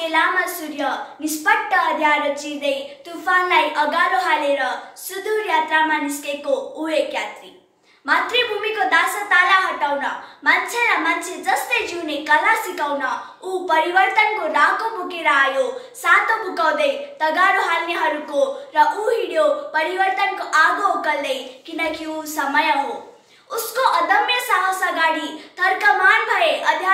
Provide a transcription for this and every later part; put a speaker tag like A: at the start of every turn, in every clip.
A: झल्के लामा सूर्य निष्पट्ट अँध्यारो चिर्दै तुफानलाई अगालो हालेर सुदूर यात्रामा निस्केको एक यात्री। मातृभूमिको दासताला हटाउन मान्छेलाई मान्छे जस्तै जिउने कला सिकाउन ऊ परिवर्तनको डाको बोकेर आयो सातो बुकाउँदै तगारो हाल्नेहरूको र ऊ हिँड्यो परिवर्तनको आगो उकल्दै किनकि ऊ समय हो। उसको अदम्य साहस अगाडि तर्कमान भए अध्यारोका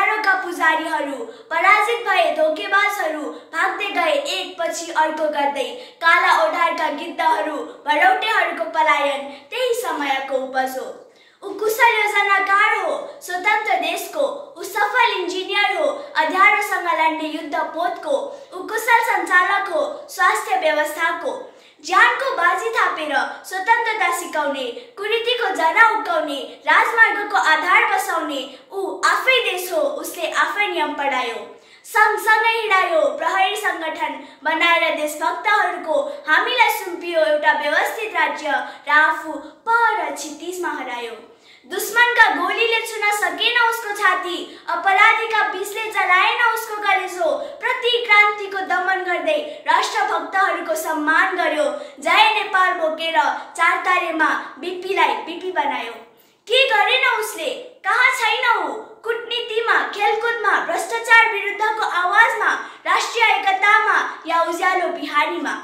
A: पुजारीहरू पराजित भए धोकेबाजहरू भाग्दै गए एक पछि अर्को गर्दै। काला ओढारका गिद्धहरू भरौटेहरूको पलायन त्यही समयको उपज हो। ऊ कुशल योजनाकार हो स्वतन्त्र देशको ऊ सफल इन्जिनियर हो अध्यारोसँग लड्ने युद्ध पोतको ऊ कुशल सञ्चालक हो स्वास्थ्य व्यवस्थाको। ज्यानको बाजी थापेर स्वतन्त्रता सिकाउने कुरीतिको जरा उकाउने राजमार्गको आधार बसाउने ऊ आफै देश हो उसले आफै नियम पढायो। सँगसँगै हिँडायो। प्रहरी सङ्गठन बनाएर देशभक्तहरूको हामीलाई सुम्पियो एउटा व्यवस्थित राज्य। र आफू पर क्षितिजमा हरायो दुश्मनका गोलीले छुन सकेन उसको छाती। अपराधीका विषले जलाएन उसको कलेजो। प्रति क्रान्तिको दमन गर्दै राष्ट्रभक्तहरूको सम्मान गर्यो। जय नेपाल बोकेर चार तारेमा बिपीलाई बिपी बनायो। के गरेन उसले? कहाँ छैन ऊ? कुटनीतिमा या उज्यालो बिहारीमा।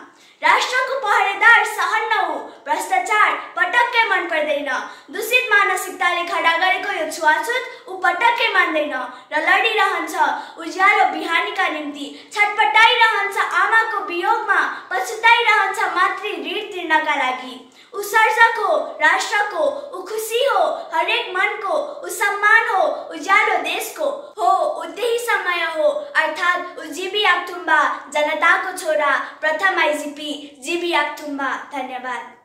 A: राष्ट्रको पहरेदार सहन नहु भ्रष्टाचार पटक्कै मन पर्दैन दूषित मानसिकताले खडा गरेको यो छुवाछुत ऊ पटक्कै मान्दैन। र लडिरहन्छ उज्यालो बिहानीका निम्ति छटपटाइरहन्छ आमाको वियोगमा पछुताइरहन्छ मातृ ऋण तिर्नका लागि। ऊ हो राष्ट्रको ऊ खुसी हो हरेक मनको ऊ सम्मान हो उज्यालो देशको हो ऊ त्यही समय हो अर्थात् ऊ जिबी आक्थुम्बा जनताको छोरा प्रथम आइजिपी जिबी आक्थुम्बा धन्यवाद